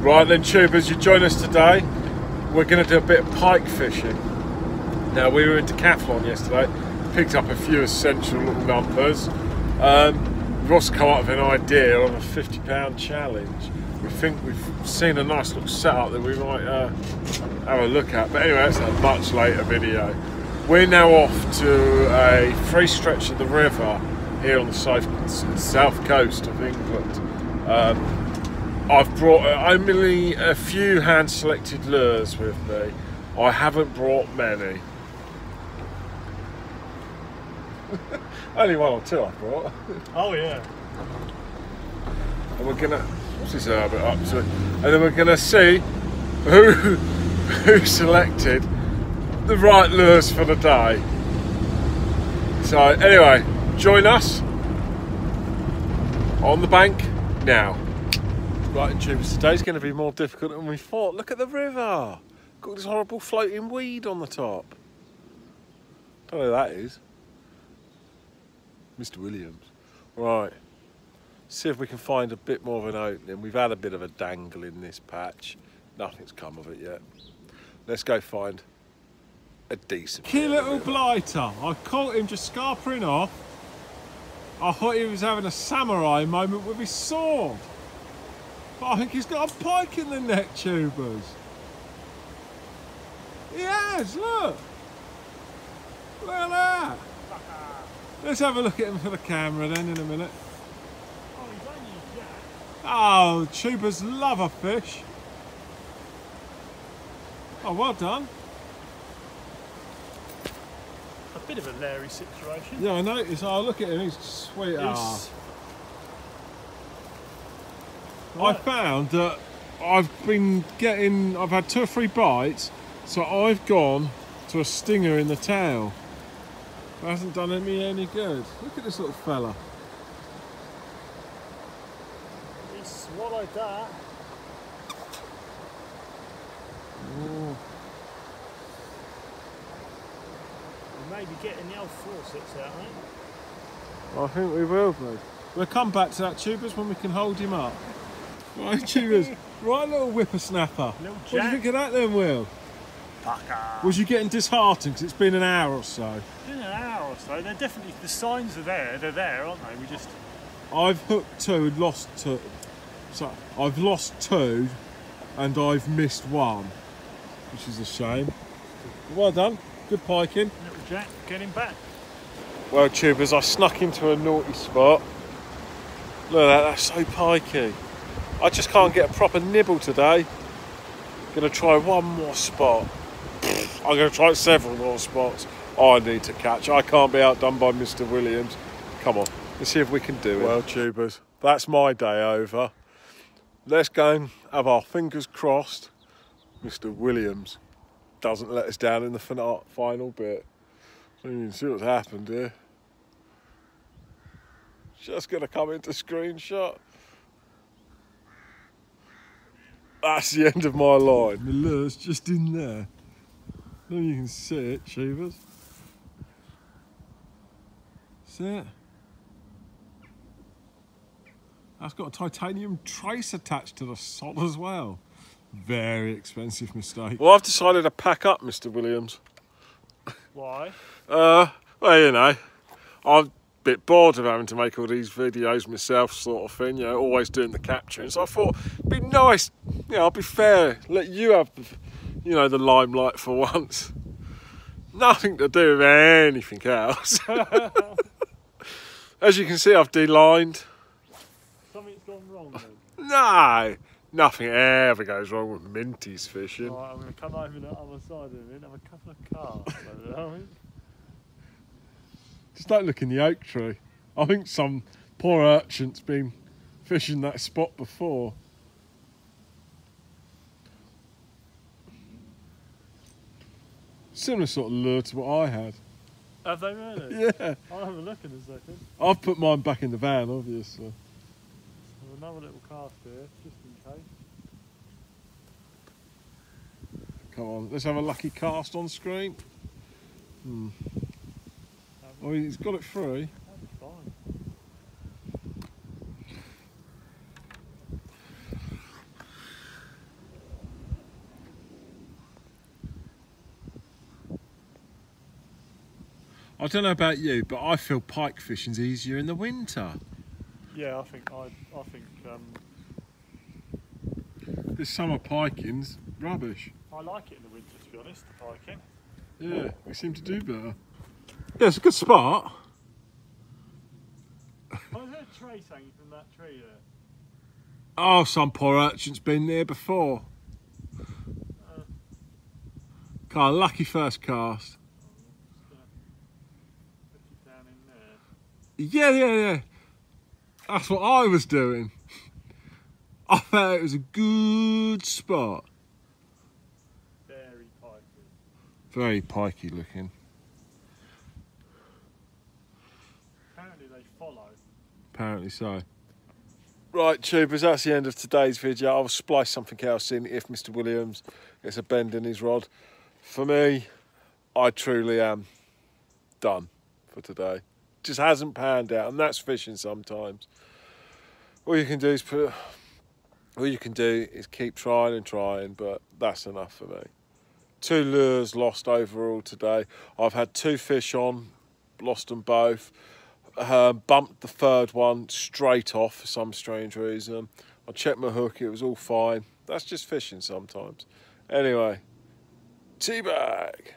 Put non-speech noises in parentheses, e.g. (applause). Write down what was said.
Right then, tubers, you join us today. We're going to do a bit of pike fishing. Now, we were in Decathlon yesterday, picked up a few essential little numbers. Um, also come up with an idea on a £50 challenge. We think we've seen a nice little setup that we might uh, have a look at. But anyway, that's a much later video. We're now off to a free stretch of the river here on the south, south coast of England. Um, I've brought uh, only a few hand selected lures with me. I haven't brought many. (laughs) only one or two I brought. Oh yeah. And we're gonna what's this up to? And then we're gonna see who (laughs) who selected the right lures for the day. So anyway, join us on the bank now. Right, and tubers, today's going to be more difficult than we thought. Look at the river. Got this horrible floating weed on the top. Don't know who that is. Mr. Williams. Right. See if we can find a bit more of an opening. We've had a bit of a dangle in this patch. Nothing's come of it yet. Let's go find a decent. Key little blighter. I caught him just scarpering off. I thought he was having a samurai moment with his sword. I think he's got a pike in the neck tubers. He has, look. Look at that. Let's have a look at him for the camera then in a minute. Oh, tubers love a fish. Oh, well done. A bit of a Larry situation. Yeah, I noticed. Oh, look at him. He's sweet. Oh. I found that I've been getting, I've had two or three bites, so I've gone to a stinger in the tail. Hasn't done me any good. Look at this little fella. He swallowed that. Oh. We may be getting the old forceps out, mate. I think we will be. We'll come back to that tubers when we can hold him up. Right, tubers. right, little whippersnapper. Little What do you think of that then, Will? Fucker. Was you getting disheartened because it's been an hour or so? In an hour or so, they're definitely, the signs are there, they're there, aren't they? We just, I've hooked two, and lost two. So I've lost two, and I've missed one, which is a shame. Well done, good piking. little Jack, get him back. Well, tubers, I snuck into a naughty spot. Look at that, that's so pikey. I just can't get a proper nibble today. Gonna try one more spot. I'm gonna try several more spots. I need to catch. I can't be outdone by Mr. Williams. Come on, let's see if we can do it. Well, tubers, that's my day over. Let's go and have our fingers crossed. Mr. Williams doesn't let us down in the fina- uh, final bit. So you can see what's happened here. Just gonna come into screenshot. That's the end of my line. My lure's just in there. Now you can see it, Cheevers. See it? That's got a titanium trace attached to the sod as well. Very expensive mistake. Well, I've decided to pack up, Mr. Williams. Why? Uh, well, you know, I'm a bit bored of having to make all these videos myself, sort of thing. You know, always doing the capturing. So I thought it'd be nice. Know, I'll be fair. Let you have, the, you know, the limelight for once. (laughs) Nothing to do with anything else. (laughs) As you can see, I've delined. Something's gone wrong then. No, nothing ever goes wrong with Minty's fishing. Right, I'm going to come over the other side of it and have a couple of casts over there. aren't we? Just don't look in the oak tree. I think some poor urchin's been fishing that spot before. Similar sort of lure to what I had. Have they really? (laughs) Yeah, I'll have a look in a second. I've put mine back in the van, obviously. Another little cast here, just in case. Come on, let's have a lucky cast on screen. Hmm. Oh, he's got it free. That's fine. I don't know about you, but I feel pike fishing's easier in the winter. Yeah, I think I, I think um, This summer piking's rubbish. I like it in the winter. To be honest, the piking. Yeah, we seem to do better. Yeah, it's a good spot. (laughs) Oh, is there a trace hanging from that tree there? Oh, some poor urchin's been there before. Uh, Kind of lucky first cast. put it down in there. Yeah, yeah, yeah. That's what I was doing. I thought it was a good spot. Very piky. Very pikey looking. Apparently they follow. Apparently so. Right, tubers, that's the end of today's video. I'll splice something else in if Mr. Williams gets a bend in his rod. For me, I truly am done for today. Just hasn't panned out, and that's fishing sometimes. All you can do is put all you can do is keep trying and trying, but that's enough for me. Two lures lost overall today. I've had two fish on, lost them both. Uh, bumped the third one straight off for some strange reason. I checked my hook, it was all fine. That's just fishing sometimes. Anyway, tea bag.